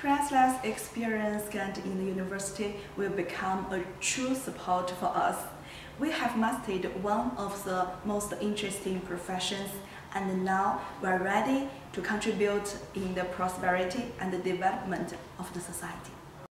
Priceless experience gained in the university will become a true support for us. We have mastered one of the most interesting professions and now we're ready to contribute in the prosperity and the development of the society.